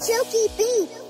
Silky Beat.